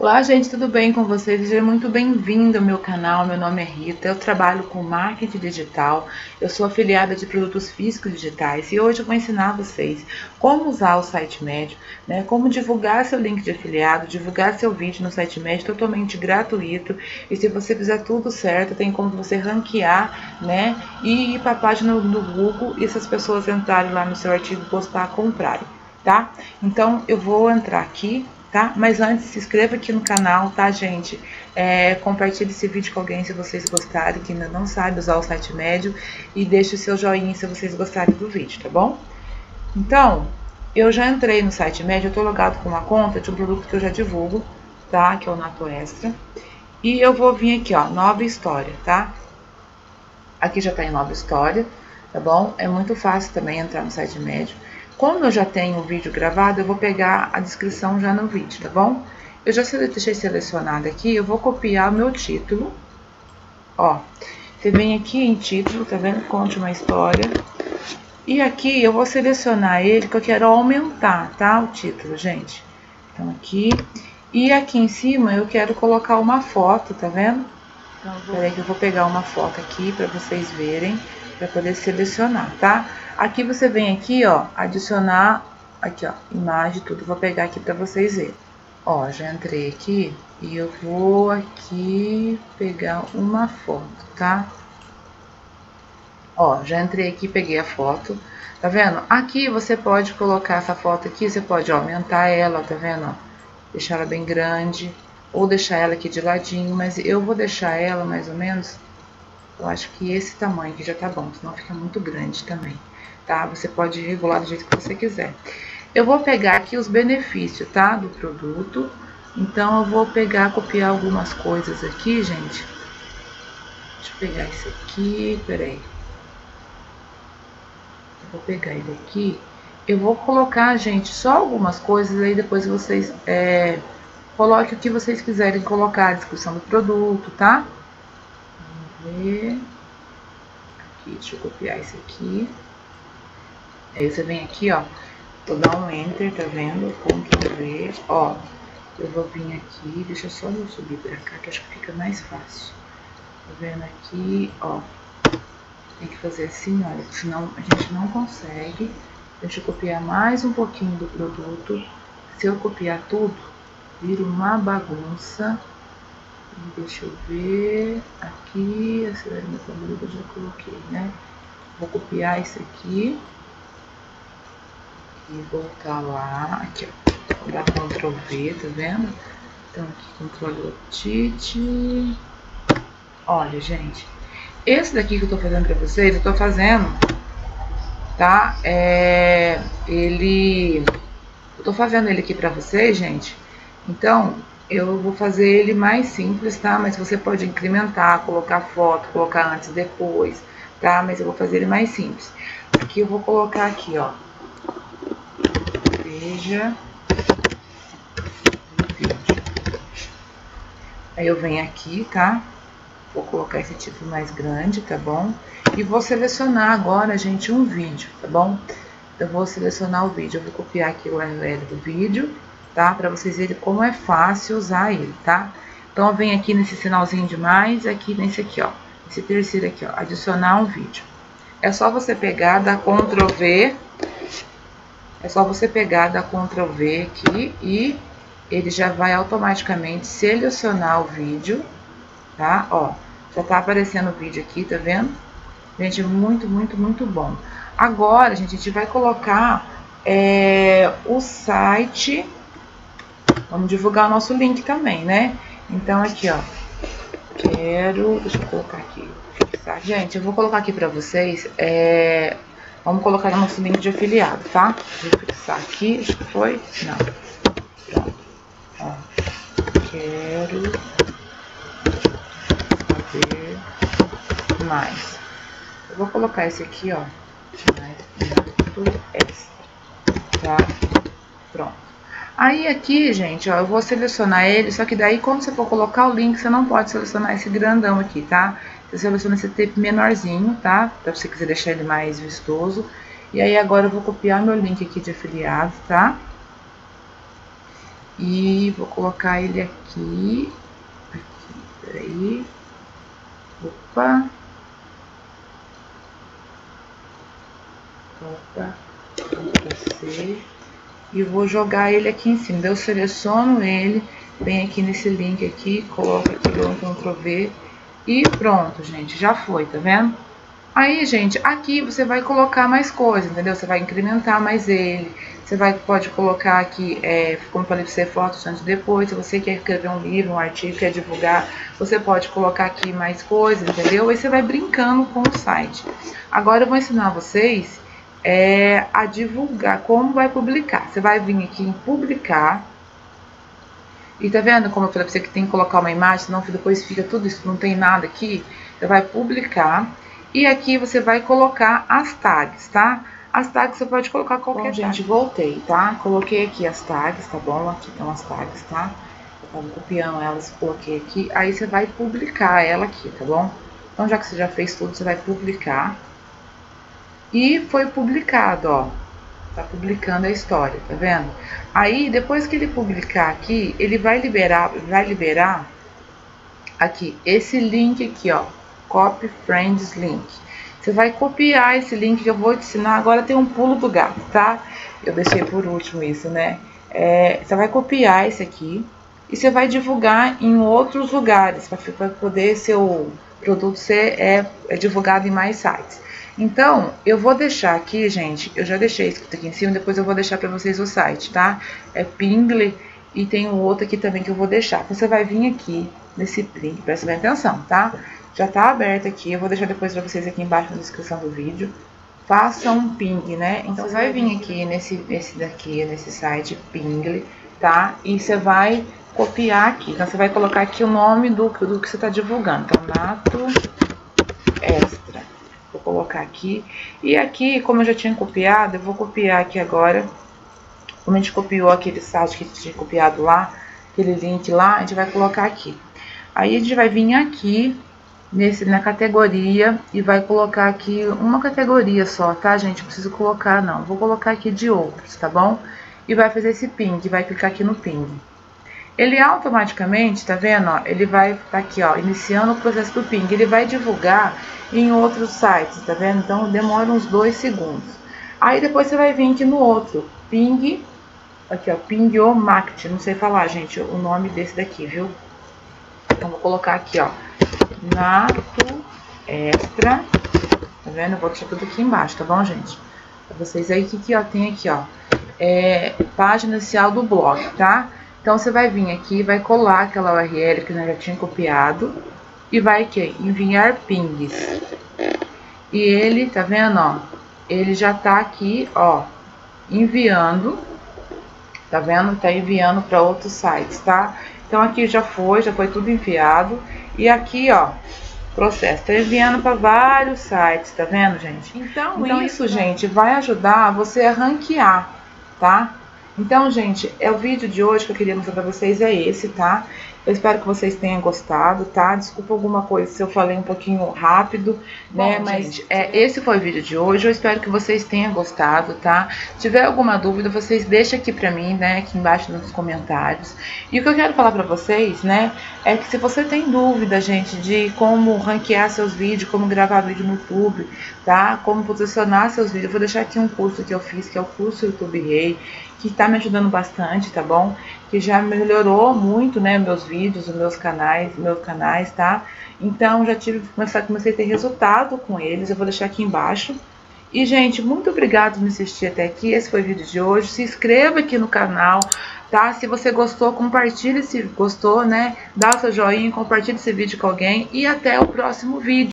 Olá, gente, tudo bem com vocês? Seja muito bem-vindo ao meu canal. Meu nome é Rita, eu trabalho com marketing digital, eu sou afiliada de produtos físicos digitais e hoje eu vou ensinar vocês como usar o site médio, né? Como divulgar seu link de afiliado, divulgar seu vídeo no site médio totalmente gratuito. E se você fizer tudo certo, tem como você ranquear, né? E ir para a página do Google e essas pessoas entrarem lá no seu artigo, postar, comprarem, tá? Então eu vou entrar aqui tá? Mas antes, se inscreva aqui no canal, tá, gente? É, compartilhe esse vídeo com alguém se vocês gostarem, que ainda não sabe usar o site médio. E deixe o seu joinha se vocês gostarem do vídeo, tá bom? Então, eu já entrei no site médio, eu tô logado com uma conta de um produto que eu já divulgo, tá? Que é o Nato Extra. E eu vou vir aqui, ó, nova história, tá? Aqui já tá em nova história, tá bom? É muito fácil também entrar no site médio. Como eu já tenho o vídeo gravado, eu vou pegar a descrição já no vídeo, tá bom? Eu já deixei selecionado aqui, eu vou copiar o meu título. Ó, você vem aqui em título, tá vendo? Conte uma história. E aqui eu vou selecionar ele, que eu quero aumentar, tá? O título, gente. Então aqui. E aqui em cima eu quero colocar uma foto, tá vendo? Então, vou... Peraí que eu vou pegar uma foto aqui para vocês verem, para poder selecionar, tá? Aqui você vem aqui, ó, adicionar, aqui, ó, imagem, tudo. Vou pegar aqui para vocês verem. Ó, já entrei aqui e eu vou aqui pegar uma foto, tá? Ó, já entrei aqui, peguei a foto. Tá vendo? Aqui você pode colocar essa foto aqui, você pode aumentar ela, tá vendo? Deixar ela bem grande ou deixar ela aqui de ladinho, mas eu vou deixar ela mais ou menos, eu acho que esse tamanho aqui já tá bom, senão fica muito grande também tá? Você pode regular do jeito que você quiser. Eu vou pegar aqui os benefícios, tá? Do produto. Então, eu vou pegar, copiar algumas coisas aqui, gente. Deixa eu pegar esse aqui, peraí. Eu vou pegar ele aqui. Eu vou colocar, gente, só algumas coisas, aí depois vocês é, coloquem o que vocês quiserem colocar, a descrição do produto, tá? Vamos ver. Aqui, deixa eu copiar esse aqui. Aí você vem aqui, ó, vou dar um Enter, tá vendo? Ctrl V, ó. Eu vou vir aqui, deixa só eu subir pra cá, que acho que fica mais fácil. Tá vendo aqui, ó. Tem que fazer assim, olha, senão a gente não consegue. Deixa eu copiar mais um pouquinho do produto. Se eu copiar tudo, vira uma bagunça. Deixa eu ver. Aqui, acelera meu cabelo, eu já coloquei, né? Vou copiar esse aqui e voltar lá, aqui ó, dá Ctrl V, tá vendo? Então aqui Ctrl Tite. Olha, gente, esse daqui que eu tô fazendo pra vocês, eu tô fazendo, tá? É, ele, eu tô fazendo ele aqui pra vocês, gente, então eu vou fazer ele mais simples, tá? Mas você pode incrementar, colocar foto, colocar antes e depois, tá? Mas eu vou fazer ele mais simples. Aqui eu vou colocar aqui, ó, veja Aí eu venho aqui, tá? Vou colocar esse título mais grande, tá bom? E vou selecionar agora, gente, um vídeo, tá bom? Eu vou selecionar o vídeo, eu vou copiar aqui o URL do vídeo, tá? Para vocês verem como é fácil usar ele, tá? Então, eu venho aqui nesse sinalzinho de mais, aqui nesse aqui, ó. Esse terceiro aqui, ó, adicionar um vídeo. É só você pegar, dar Ctrl V, é só você pegar, dar Ctrl V aqui e ele já vai automaticamente selecionar o vídeo, tá? Ó, já tá aparecendo o vídeo aqui, tá vendo? Gente, muito, muito, muito bom. Agora, gente, a gente vai colocar é, o site. Vamos divulgar o nosso link também, né? Então, aqui, ó. Quero... Deixa eu colocar aqui. Gente, eu vou colocar aqui pra vocês é, Vamos colocar no nosso link de afiliado, tá? Vou fixar aqui, acho que foi. Não. Pronto. Ó. Quero saber mais. Eu vou colocar esse aqui, ó. extra. Tá? Pronto. Aí aqui, gente, ó, eu vou selecionar ele, só que daí quando você for colocar o link, você não pode selecionar esse grandão aqui, tá? Você seleciona esse tape menorzinho, tá? Pra você quiser deixar ele mais vistoso. E aí agora eu vou copiar meu link aqui de afiliado, tá? E vou colocar ele aqui. Aqui, peraí. Opa. Opa. E vou jogar ele aqui em cima. Eu seleciono ele, vem aqui nesse link aqui, coloco aqui, dou um Ctrl V. E pronto, gente. Já foi, tá vendo? Aí, gente, aqui você vai colocar mais coisas, entendeu? Você vai incrementar mais ele. Você vai, pode colocar aqui, é, como falei pra você, fotos antes e depois. Se você quer escrever um livro, um artigo, quer divulgar, você pode colocar aqui mais coisas, entendeu? Aí você vai brincando com o site. Agora eu vou ensinar vocês é, a divulgar, como vai publicar. Você vai vir aqui em publicar. E tá vendo como eu falei pra você que tem que colocar uma imagem, senão depois fica tudo isso, não tem nada aqui. Você vai publicar. E aqui você vai colocar as tags, tá? As tags você pode colocar qualquer bom, gente, voltei, tá? Coloquei aqui as tags, tá bom? Aqui estão as tags, tá? Eu tava copiando elas, coloquei aqui. Aí você vai publicar ela aqui, tá bom? Então, já que você já fez tudo, você vai publicar. E foi publicado, ó. Tá publicando a história, tá vendo? Aí, depois que ele publicar aqui, ele vai liberar, vai liberar aqui, esse link aqui, ó Copy Friends Link. Você vai copiar esse link que eu vou te ensinar. Agora tem um pulo do gato, tá? Eu deixei por último isso, né? É, você vai copiar esse aqui e você vai divulgar em outros lugares para poder seu produto ser é, é, divulgado em mais sites. Então, eu vou deixar aqui, gente, eu já deixei escrito aqui em cima, depois eu vou deixar para vocês o site, tá? É Pingly e tem um outro aqui também que eu vou deixar. Você vai vir aqui nesse link, presta bem atenção, tá? já está aberto aqui. Eu vou deixar depois para vocês aqui embaixo na descrição do vídeo. Faça um ping, né? Então você vai vir aqui nesse, nesse daqui, nesse site Pingly, tá? E você vai copiar aqui. Então você vai colocar aqui o nome do, do que você está divulgando. Então, Nato Extra. Colocar aqui. E aqui, como eu já tinha copiado, eu vou copiar aqui agora. Como a gente copiou aquele site que tinha copiado lá, aquele link lá, a gente vai colocar aqui. Aí a gente vai vir aqui nesse, na categoria e vai colocar aqui uma categoria só, tá, gente? Não preciso colocar, não. Vou colocar aqui de outros, tá bom? E vai fazer esse ping, vai clicar aqui no ping. Ele automaticamente, tá vendo, ó, ele vai tá aqui, ó, iniciando o processo do ping. Ele vai divulgar em outros sites, tá vendo? Então, demora uns dois segundos. Aí, depois você vai vir aqui no outro, ping, aqui, ó, ping o market, não sei falar, gente, o nome desse daqui, viu? Então, vou colocar aqui, ó, Nato Extra. Tá vendo? Eu vou deixar tudo aqui embaixo, tá bom, gente? Pra vocês aí, o que, que ó, tem aqui, ó? É página inicial do blog, tá? Então, você vai vir aqui, vai colar aquela URL que nós já tinha copiado e vai aqui, enviar pings. E ele, tá vendo, ó? Ele já tá aqui, ó, enviando, tá vendo? Tá enviando para outros sites, tá? Então, aqui já foi, já foi tudo enviado. E aqui, ó, processo. Tá enviando para vários sites, tá vendo, gente? Então, então isso, isso, gente, vai ajudar você a ranquear, tá? Então, gente, é o vídeo de hoje que eu queria mostrar para vocês é esse, tá? Eu espero que vocês tenham gostado, tá? Desculpa alguma coisa se eu falei um pouquinho rápido, né? Bom, Mas gente, é, esse foi o vídeo de hoje. Eu espero que vocês tenham gostado, tá? Se tiver alguma dúvida, vocês deixem aqui pra mim, né? Aqui embaixo nos comentários. E o que eu quero falar pra vocês, né? É que se você tem dúvida, gente, de como ranquear seus vídeos, como gravar vídeo no YouTube, tá? Como posicionar seus vídeos, eu vou deixar aqui um curso que eu fiz, que é o curso YouTube Rei, que tá me ajudando bastante, tá bom? que já melhorou muito, né, meus vídeos, os meus canais, meus canais, tá? Então já tive comecei, comecei a ter resultado com eles, eu vou deixar aqui embaixo. E gente, muito obrigado por me assistir até aqui. Esse foi o vídeo de hoje. Se inscreva aqui no canal, tá? Se você gostou, compartilhe se gostou, né? Dá o seu joinha, compartilhe esse vídeo com alguém e até o próximo vídeo.